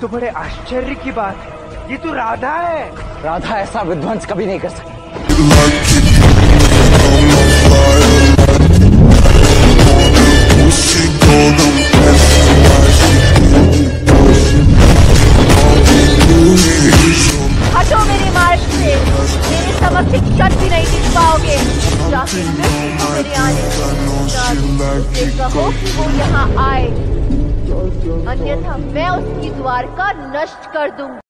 तो बड़े आश्चर्य की बात है। ये तो राधा है। राधा ऐसा विध्वंस कभी नहीं कर सकती। हटो मेरे मार्ग से। मेरे समक्ष क्षण भी नहीं टिक पाओगे। वो यहाँ आए। अन्यथा मैं उसकी द्वार का नष्ट कर दूँगी।